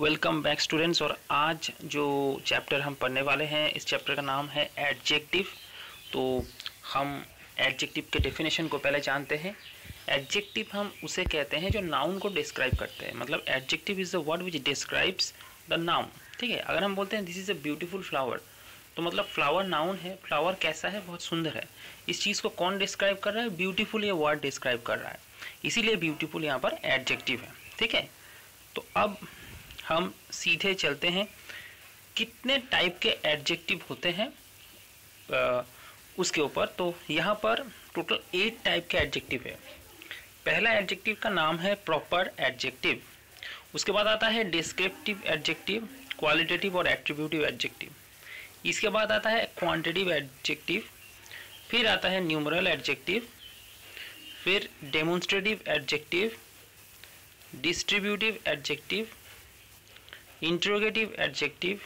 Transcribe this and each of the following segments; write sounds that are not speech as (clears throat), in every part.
Welcome back students और आज जो चैप्टर हम पढ़ने वाले हैं, इस चैप्टर का नाम है एडजेक्टिव तो हम एडजेक्टिव के डेफिनेशन को पहले जानते हैं। एडजेक्टिव हम उसे कहते हैं जो नाउन को डिस्क्राइब करते हैं। मतलब adjective is the word which describes the noun ठीक है? अगर हम बोलते हैं this is a beautiful flower तो मतलब फ्लावर नाउन है। फ्लावर कैसा है? बहुत सुंदर है। इस चीज़ को कौन डिस्क्राइब कर रहा है? ब्यूटीफुल ये वर्ड डिस्क्राइब कर रहा है। इसीलिए ब्यूटीफुल यहाँ पर एडजेक्टिव है। ठीक है? तो अब हम सीधे चलते हैं। कितने टाइप के एडजेक्टिव होते हैं आ, उसके ऊपर? तो यहाँ पर टोटल एट टाइप के एडजेक्टिव है। पहला एडजेक्टिव का नाम है प्रॉपर एडजेक्टिव उसके बाद आता है डिस्क्रिप्टिव एडजेक्टिव क्वालिटेटिव और एट्रीब्यूटिव एडजेक्टिव इसके बाद आता है क्वांटिटिव एडजेक्टिव फिर आता है न्यूमरल एडजेक्टिव फिर demonstrative adjective distributive adjective interrogative adjective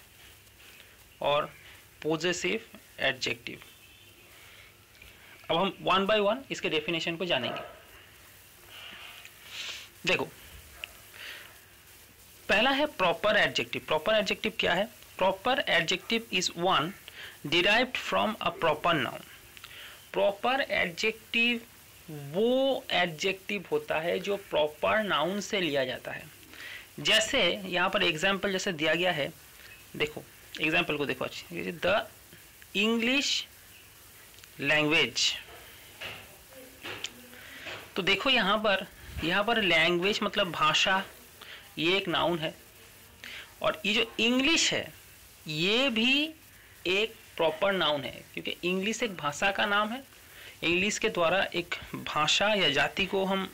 और पोजेसिव एडजेक्टिव अब हम वन बाय वन इसके डेफिनेशन को जानेंगे। देखो, पहला है प्रॉपर एडजेक्टिव प्रॉपर एडजेक्टिव क्या है? Proper adjective is one derived from a proper noun proper adjective वो एडजेक्टिव होता है जो प्रॉपर नाउन से लिया जाता है। जैसे यहाँ पर एग्ज़ाम्पल जैसे दिया गया है, देखो एग्ज़ाम्पल को देखो अच्छी। द इंग्लिश लैंग्वेज तो देखो यहाँ पर यहाँ पर लैंग्वेज मतलब भाषा, ये एक नाउन है। और ये जो इंग्लिश है, ये भी एक प्रॉपर नाउन है, क्योंकि इंग्लिश एक भाषा का नाम है। इंग्लिश के द्वारा एक भाषा या जाति को हम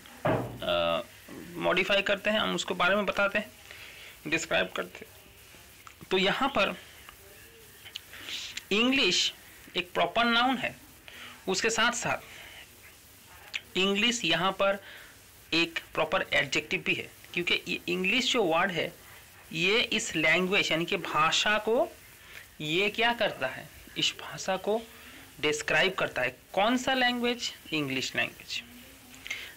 मॉडिफाई करते हैं, हम उसके बारे में बताते हैं डिस्क्राइब करते हैं। तो यहाँ पर इंग्लिश एक प्रॉपर नाउन है। उसके साथ साथ इंग्लिश यहाँ पर एक प्रॉपर एडजेक्टिव भी है, क्योंकि इंग्लिश जो वर्ड है, ये इस लैंग्वेज यानी कि भाषा को ये क्या करता है? इस भाषा को डिस्क्राइब करता है। कौन सा लैंग्वेज इंग्लिश लैंग्वेज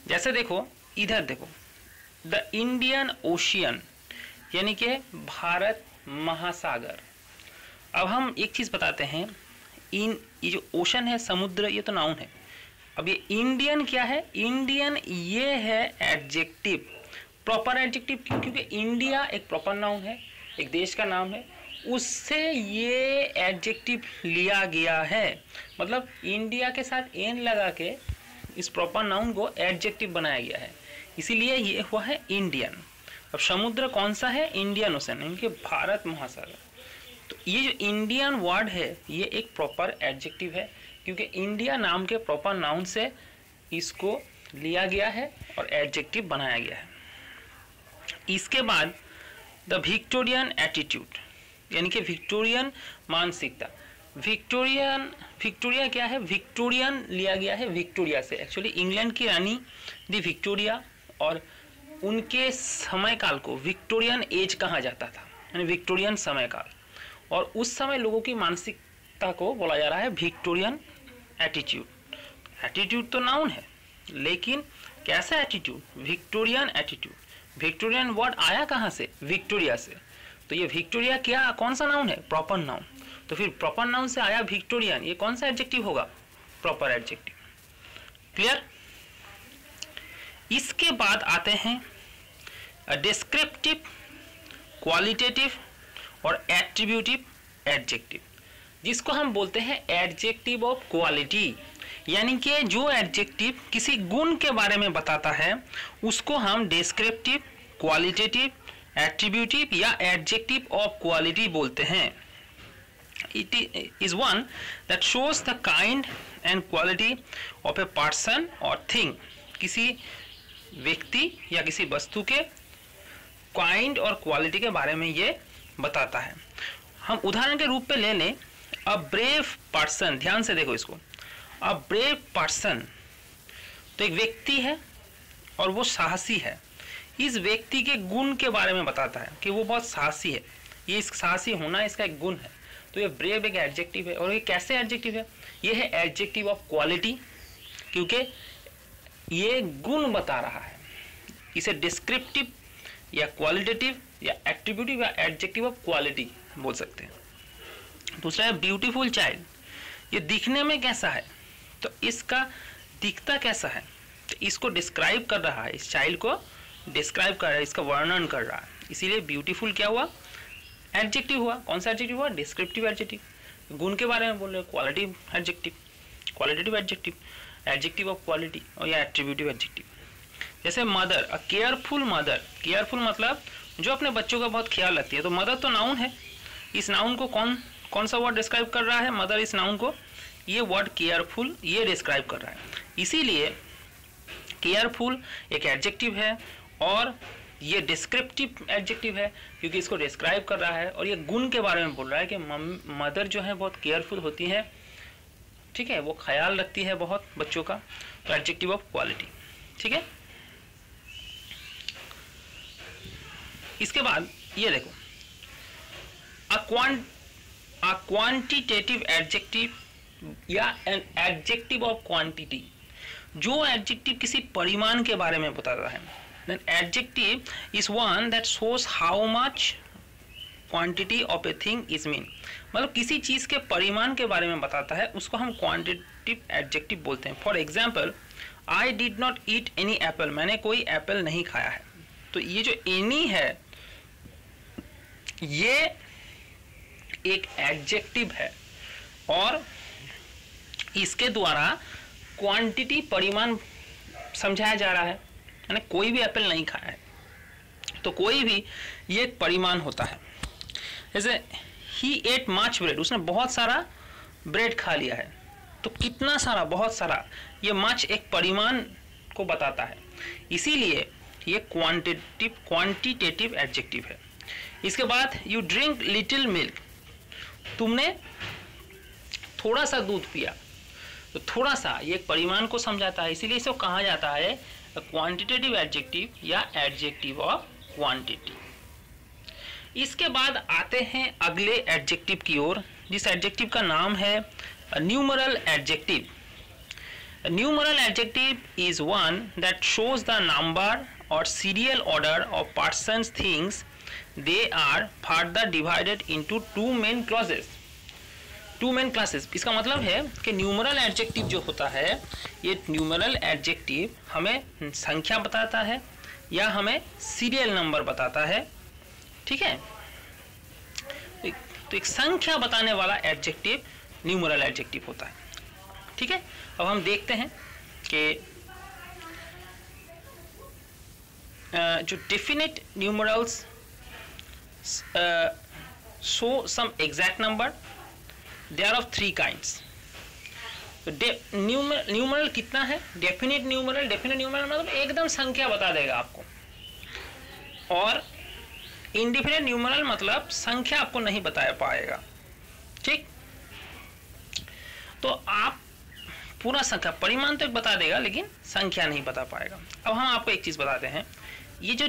जैसे देखो, इधर देखो। द इंडियन ओशियन यानी कि भारत महासागर। अब हम एक चीज़ बताते हैं, इन, ये जो ओशन है, समुद्र, ये तो नाउन है। अब ये इंडियन क्या है? इंडियन ये है एडजेक्टिव प्रॉपर एडजेक्टिव क्यों? क्योंकि इंडिया एक प्रॉपर नाउन है, एक देश का नाम है। उससे ये एडजेक्टिव लिया गया है। मतलब इंडिया के साथ एन लगा के इस प्रॉपर नाउन को एडजेक्टिव बनाया गया है। इसीलिए ये हुआ है इंडियन अब समुद्र कौन सा है? इंडियन ओशन इनके भारत महासागर। तो ये जो इंडियन वर्ड है, ये एक प्रॉपर एडजेक्टिव है, क्योंकि इंडिया नाम के प्रॉपर नाउन से इसको लिया गया है और एडजेक्टिव बनाया गया है। इसके बाद द विक्टोरियन एटीट्यूड यानी कि विक्टोरियन मानसिकता। विक्टोरियन विक्टोरिया क्या है? विक्टोरियन लिया गया है विक्टोरिया से। एक्चुअली इंग्लैंड की रानी, दी विक्टोरिया और उनके समय काल को विक्टोरियन एज कहा जाता था, यानी विक्टोरियन समय काल और उस समय लोगों की मानसिकता को बोला जा रहा है विक्टोरियन एटीट्यूड। एटीट्यूड तो नाउन है, लेकिन कैसा attitude? Victorian attitude. Victorian word आया कहाँ से? विक्टोरिया से। तो ये विक्टोरिया क्या, कौन सा नाउन है? Proper noun. तो फिर प्रॉपर नाउन से आया विक्टोरियन। ये कौन सा एडजेक्टिव होगा? प्रॉपर एडजेक्टिव क्लियर इसके बाद आते हैं डिस्क्रिप्टिव क्वालिटेटिव और एट्रीब्यूटिव एडजेक्टिव जिसको हम बोलते हैं एडजेक्टिव ऑफ़ क्वालिटी यानी कि जो एडजेक्टिव किसी गुण के बारे में बताता है, उसको हम डिस्क्रिप्टिव क्वालिटेटिव एट्रीब्यूटिव या एडजेक्टिव ऑफ़ क्वालिटी बोलते हैं। It is one that shows the kind and quality of a person or thing किसी व्यक्ति या किसी वस्तु के काइंड और क्वालिटी के बारे में ये बताता है। हम उदाहरण के रूप में ले लें। अ ब्रेव पर्सन ध्यान से देखो इसको। अ ब्रेव पर्सन तो एक व्यक्ति है और वो साहसी है। इस व्यक्ति के गुण के बारे में बताता है कि वो बहुत साहसी है। ये इस साहसी होना इसका एक गुण है। तो ये ब्रेव एक एडजेक्टिव है और ये कैसे एडजेक्टिव है? ये है एडजेक्टिव ऑफ़ क्वालिटी क्योंकि ये गुण बता रहा है। इसे डिस्क्रिप्टिव या क्वालिटेटिव या एट्रीब्यूटिव या एडजेक्टिव ऑफ़ क्वालिटी बोल सकते हैं। दूसरा है ब्यूटीफुल चाइल्ड ये दिखने में कैसा है? तो इसका दिखता कैसा है? तो इसको डिस्क्राइब कर रहा है, इस चाइल्ड को डिस्क्राइब कर रहा है, इसका वर्णन कर रहा है। इसीलिए ब्यूटीफुल क्या हुआ? एडजेक्टिव हुआ। कौन सा एडजेक्टिव हुआ? डिस्क्रिप्टिव एडजेक्टिव गुण के बारे में बोल रहे हैं quality adjective qualitative adjective adjective of quality और या एट्रीब्यूटिव एडजेक्टिव जैसे mother a careful mother careful मतलब जो अपने बच्चों का बहुत ख्याल रखती है। तो मदर तो नाउन है। इस नाउन को कौन कौन सा वर्ड डिस्क्राइब कर रहा है? मदर इस नाउन को ये वर्ड केयरफुल ये डिस्क्राइब कर रहा है। इसीलिए केयरफुल एक एडजेक्टिव है और ये डिस्क्रिप्टिव एडजेक्टिव है, क्योंकि इसको डिस्क्राइब कर रहा है और ये गुण के बारे में बोल रहा है कि मदर जो है बहुत केयरफुल होती है। ठीक है, वो ख्याल रखती है बहुत बच्चों का तो एडजेक्टिव ऑफ़ क्वालिटी ठीक है? इसके बाद ये देखो अ क्वांटिटेटिव एडजेक्टिव या एन एडजेक्टिव ऑफ़ क्वांटिटी जो एडजेक्टिव किसी परिमाण के बारे में बताता है। Adjective is one that shows how much quantity of a thing is mean मतलब किसी चीज़ के परिमाण के बारे में बताता है, उसको हम क्वांटिटिव एडजेक्टिव बोलते हैं। For example I did not eat any apple मैंने कोई एप्पल नहीं खाया है। तो ये जो एनी है, ये एक एडजेक्टिव है। और इसके द्वारा क्वांटिटी परिमाण समझाया जा रहा है। यानी कोई भी एप्पल नहीं खाया है। तो कोई भी ये एक परिमाण होता है। जैसे ही एट मच ब्रेड उसने बहुत सारा ब्रेड खा लिया है। तो कितना सारा, बहुत सारा, ये मच एक परिमाण को बताता है। इसीलिए ये क्वांटिटिव क्वांटिटेटिव एडजेक्टिव है। इसके बाद यू ड्रिंक लिटिल मिल्क तुमने थोड़ा सा दूध पिया। तो थोड़ा सा ये एक परिमाण को समझाता है। इसीलिए इसको कहा जाता है क्वांटिटेटिव एडजेक्टिव या एडजेक्टिव ऑफ़ क्वांटिटी इसके बाद आते हैं अगले एडजेक्टिव की ओर, जिस एडजेक्टिव का नाम है numeral adjective numeral adjective is one that shows the number or serial order of person things they are further divided into two main clauses two main classes इसका मतलब है कि न्यूमरल एडजेक्टिव जो होता है, ये न्यूमरल एडजेक्टिव हमें संख्या बताता है या हमें सीरियल नंबर बताता है। ठीक है? तो एक संख्या बताने वाला एडजेक्टिव न्यूमरल एडजेक्टिव होता है। ठीक है? अब हम देखते हैं कि जो definite numerals show some exact number they are of three kinds numeral कितना है? डेफिनेट न्यूमरल डेफिनेट न्यूमरल मतलब एकदम संख्या बता देगा आपको। और इनडिफिनेट न्यूमरल मतलब संख्या आपको नहीं बता पाएगा। ठीक? तो आप पूरा संख्या, परिमाण तो बता देगा, लेकिन संख्या नहीं बता पाएगा। अब हम आपको एक चीज़ बताते हैं। ये जो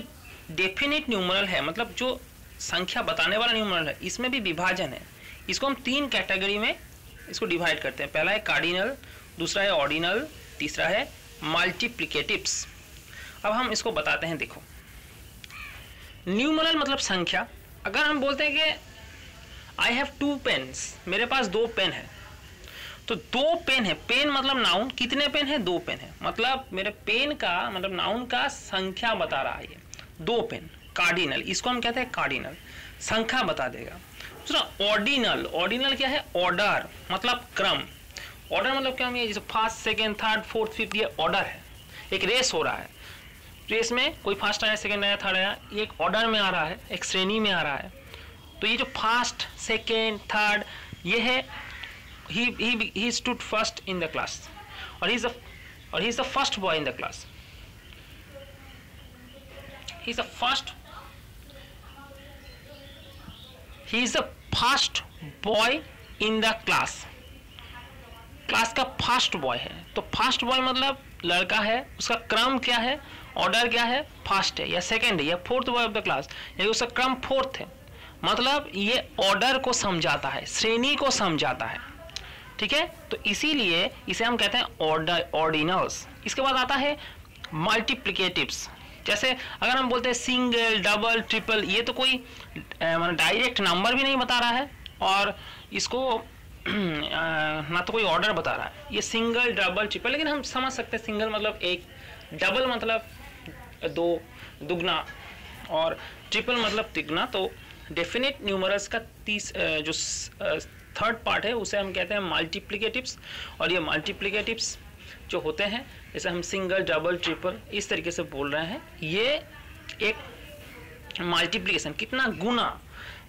डेफिनेट न्यूमरल है मतलब जो संख्या बताने वाला न्यूमरल है, इसमें भी विभाजन है। इसको हम तीन कैटेगरी में इसको डिवाइड करते हैं। पहला है कार्डिनल दूसरा है ऑर्डिनल तीसरा है मल्टीप्लिकेटिव्स अब हम इसको बताते हैं, देखो। न्यूमरल मतलब संख्या। अगर हम बोलते हैं कि आई हैव टू पेन्स मेरे पास दो पेन है। तो दो पेन है। पेन मतलब नाउन कितने पेन है? दो पेन है। मतलब मेरे पेन का मतलब नाउन का संख्या बता रहा है ये। दो पेन कार्डिनल इसको हम कहते हैं कार्डिनल संख्या बता देगा। दूसरा ऑर्डिनल ऑर्डिनल क्या है? ऑर्डर मतलब क्रम। ऑर्डर मतलब क्या है? जैसे first second third fourth fifth ये ऑर्डर है। एक रेस हो रहा है। रेस में कोई फ़र्स्ट आया सेकेंड आया थर्ड आया, ये एक ऑर्डर में आ रहा है, एक श्रेणी में आ रहा है। तो ये जो फ़र्स्ट सेकेंड थर्ड ये है he he he stood first in the class और ही इज़ द और he is the first boy in the class he is the first he is the first boy in the class class का first boy है। तो first boy मतलब लड़का है, उसका क्रम क्या है? ऑर्डर क्या है? फ़र्स्ट है या सेकेंड है या fourth boy of the class या उसका क्रम फोर्थ है। मतलब ये ऑर्डर को समझाता है, श्रेणी को समझाता है। ठीक है? तो इसीलिए इसे हम कहते हैं ऑर्डर ऑर्डिनल्स इसके बाद आता है मल्टीप्लिकेटिव्स जैसे अगर हम बोलते हैं सिंगल डबल ट्रिपल ये तो कोई मतलब डायरेक्ट नंबर भी नहीं बता रहा है और इसको (clears throat) ना तो कोई ऑर्डर बता रहा है। ये सिंगल डबल ट्रिपल लेकिन हम समझ सकते हैं सिंगल मतलब एक डबल मतलब दो दुगना और ट्रिपल मतलब तिगना तो डेफिनेट न्यूमरल्स का तीस जो थर्ड पार्ट है, उसे हम कहते हैं मल्टीप्लिकेटिव्स और ये मल्टीप्लिकेटिव्स जो होते हैं जैसे हम सिंगल डबल ट्रिपल इस तरीके से बोल रहे हैं। ये एक मल्टीप्लिकेशन कितना गुना,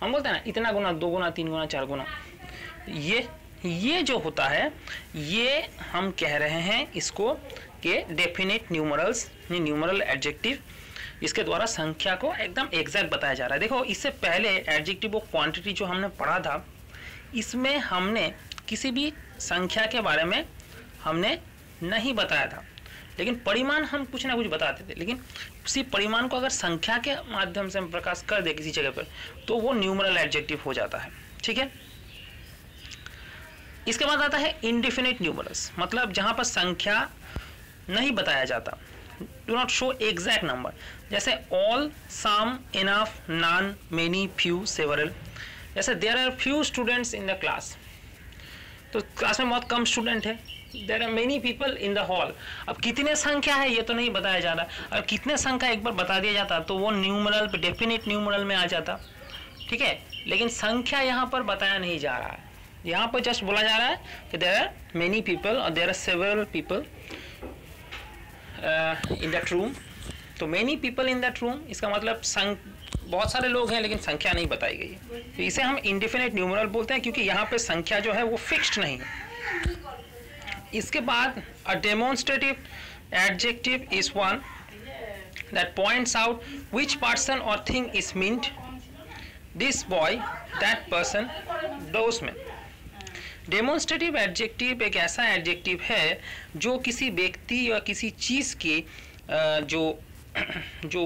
हम बोलते हैं ना, इतना गुना, दो गुना, तीन गुना, चार गुना। ये ये जो होता है, ये हम कह रहे हैं इसको कि डेफिनेट न्यूमरल्स न्यूमरल एडजेक्टिव इसके द्वारा संख्या को एकदम एग्जैक्ट बताया जा रहा है। देखो, इससे पहले एडजेक्टिव ऑफ़ क्वांटिटी जो हमने पढ़ा था, इसमें हमने किसी भी संख्या के बारे में हमने नहीं बताया था। लेकिन परिमाण हम कुछ ना कुछ बताते थे। लेकिन उसी परिमाण को अगर संख्या के माध्यम से हम प्रकाश कर दे किसी जगह पर तो वो न्यूमरल एडजेक्टिव हो जाता है। ठीक है? इसके बाद आता है इनडिफिनिट न्यूमरल्स मतलब जहाँ पर संख्या नहीं बताया जाता। Do not show exact number जैसे all some enough none many few several जैसे there are few students in the class तो क्लास में बहुत कम स्टूडेंट है. There are many people in the hall अब कितने संख्या है, ये तो नहीं बताया जा रहा. अगर कितने संख्या एक बार बता दिया जाता तो वो न्यूमरल डेफिनेट न्यूमरल में आ जाता. ठीक है? लेकिन संख्या यहाँ पर बताया नहीं जा रहा है. यहाँ पर जस्ट बोला जा रहा है कि देर आर मेनी पीपल और there are several people in that room तो many people in that room इसका मतलब बहुत सारे लोग हैं, लेकिन संख्या नहीं बताई गई है। तो इसे हम इंडिफिनिट न्यूमरल बोलते हैं, क्योंकि यहाँ पे संख्या जो है वो फिक्स्ड नहीं है। इसके बाद a demonstrative adjective is one that points out which person or thing is meant this boy that person those में डेमोन्स्ट्रेटिव एडजेक्टिव एक ऐसा एडजेक्टिव है जो किसी व्यक्ति या किसी चीज़ की जो (clears throat) जो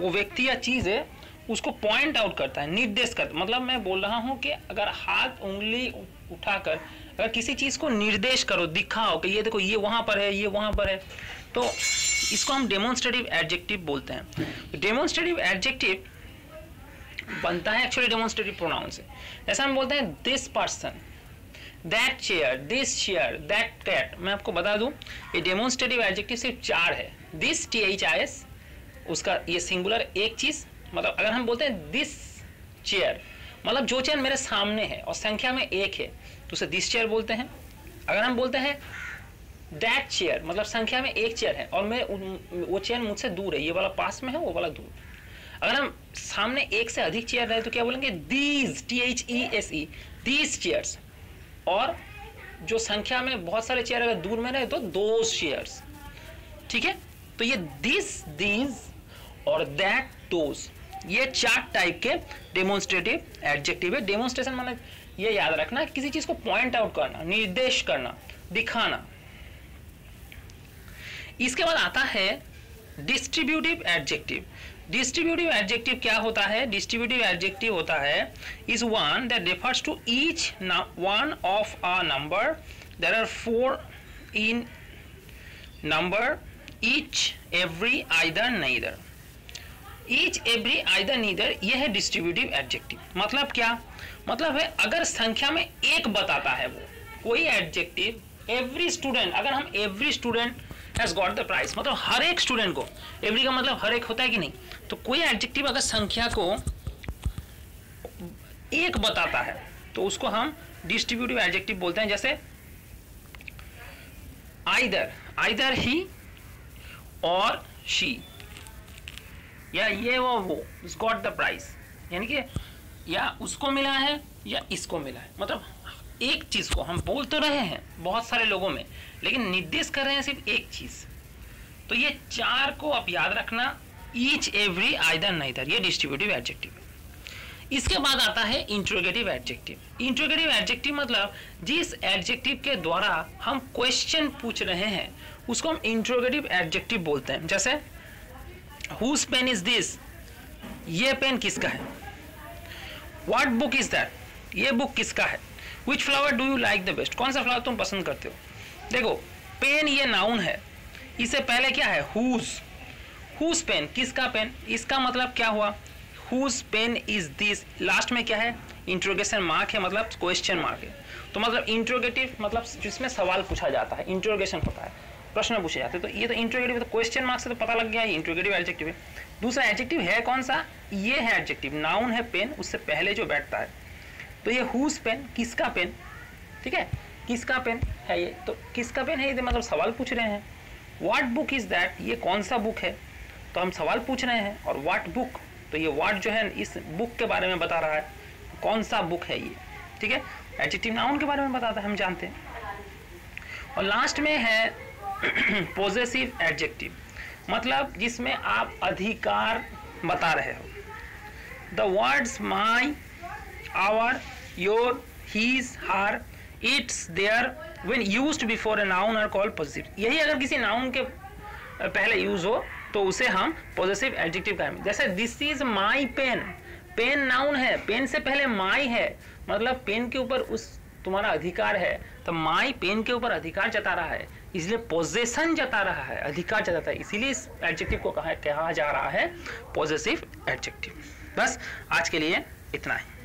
वो व्यक्ति या चीज़ है, उसको पॉइंट आउट करता है, निर्देश करता मतलब मैं बोल रहा हूँ कि अगर हाथ उंगली उठाकर अगर किसी चीज़ को निर्देश करो, दिखाओ कि ये देखो, ये वहाँ पर है, ये वहाँ पर है तो इसको हम डेमोन्स्ट्रेटिव एडजेक्टिव बोलते हैं। डेमोन्स्ट्रेटिव एडजेक्टिव बनता है एक्चुअली डेमोन्स्ट्रेटिव प्रोनाउन से। जैसा हम बोलते हैं this person that chair this chair that cat मैं आपको बता दूँ, ये डेमोन्स्ट्रेटिव एडजेक्टिव सिर्फ़ चार है। This T H I S उसका ये सिंगुलर एक चीज़ मतलब अगर हम बोलते हैं दिस चेयर मतलब जो चेयर मेरे सामने है और संख्या में एक है तो उसे दिस चेयर बोलते हैं। अगर हम बोलते हैं दैट चेयर मतलब संख्या में एक चेयर है और मैं वो चेयर मुझसे दूर है, ये वाला पास में है, वो वाला दूर। अगर हम सामने एक से अधिक चेयर रहे तो क्या बोलेंगे? These T H E S E these chairs और जो संख्या में बहुत सारे चेयर अगर दूर में रहे तो दो शेयर्स ठीक है? तो ये दिस दीज और दैट दोज ये चार टाइप के डेमोन्स्ट्रेटिव एडजेक्टिव है। डेमोन्स्ट्रेशन माने ये याद रखना, किसी चीज़ को पॉइंट आउट करना, निर्देश करना, दिखाना। इसके बाद आता है डिस्ट्रीब्यूटिव एडजेक्टिव डिस्ट्रीब्यूटिव एडजेक्टिव क्या होता है? डिस्ट्रीब्यूटिव एडजेक्टिव होता है is one that refers to each one of a number. There are four in number, each every either neither each every either neither, यह है डिस्ट्रीब्यूटिव एडजेक्टिव। मतलब क्या? मतलब है अगर संख्या में एक बताता है वो, कोई एडजेक्टिव, एवरी स्टूडेंट, अगर हम every student has got the prize मतलब हर एक स्टूडेंट को एवरी का मतलब हर एक होता है कि नहीं? तो कोई एडजेक्टिव अगर संख्या को एक बताता है तो उसको हम डिस्ट्रीब्यूटिव एडजेक्टिव बोलते हैं, जैसे आइदर आइदर ही और शी या ये वो वो गॉट द प्राइज यानी कि या उसको मिला है या इसको मिला है। मतलब एक चीज़ को हम बोल तो रहे हैं बहुत सारे लोगों में, लेकिन निर्देश कर रहे हैं सिर्फ़ एक चीज़। तो ये चार को आप याद रखना ईच एवरी आइदर नाइदर ये डिस्ट्रीब्यूटिव एडजेक्टिव इसके बाद आता है इंट्रोगेटिव एडजेक्टिव इंट्रोगेटिव एडजेक्टिव मतलब जिस एडजेक्टिव के द्वारा हम क्वेश्चन पूछ रहे हैं, उसको हम इंट्रोगेटिव एडजेक्टिव बोलते हैं। जैसे हुज पेन इज़ दिस ये पेन किसका है? व्हाट बुक इज़ दैट ये बुक किसका है? Which flower do you like the best कौन सा फ्लावर तुम पसंद करते हो? देखो पेन ये नाउन है। इससे पहले क्या है? हुज हुज पेन किसका पेन इसका मतलब क्या हुआ? Whose pen is this last में क्या है? इंट्रोगेशन मार्क है मतलब क्वेश्चन मार्क है। तो मतलब इंट्रोगेटिव मतलब जिसमें सवाल पूछा जाता है इंट्रोगेशन होता है। प्रश्न पूछे जाते हैं। तो ये तो इंट्रोगेटिव तो क्वेश्चन मार्क से तो पता लग गया, ये इंट्रोगेटिव एडजेक्टिव है। दूसरा एडजेक्टिव है कौन सा? ये है एडजेक्टिव नाउन है पेन उससे पहले जो बैठता है। तो ये हुज पेन किसका पेन ठीक है? किसका पेन है ये? तो किसका पेन है ये? मतलब सवाल पूछ रहे हैं। वाट बुक इज़ दैट ये कौन सा बुक है? तो हम सवाल पूछ रहे हैं, और वाट बुक तो ये वाट जो है, इस बुक के बारे में बता रहा है। कौन सा बुक है ये? ठीक है? एडजेक्टिव नाउन के बारे में बताता है, हम जानते हैं। और लास्ट में है (clears throat) पॉजिटिव एडजेक्टिव मतलब जिसमें आप अधिकार बता रहे हो। The words my our your his her its their when used before a noun are called positive यही अगर किसी नाउन के पहले यूज़ हो तो उसे हम पॉजिटिव एडजेक्टिव कहेंगे। जैसे this is my pen pen noun है। पेन से पहले माई है। मतलब पेन के ऊपर उस तुम्हारा अधिकार है। तो माई पेन के ऊपर अधिकार जता रहा है। इसलिए पोजेशन जता रहा है। अधिकार जताता है। इसीलिए इस एडजेक्टिव को कहा कहा जा रहा है पॉजिटिव एडजेक्टिव बस, आज के लिए इतना ही।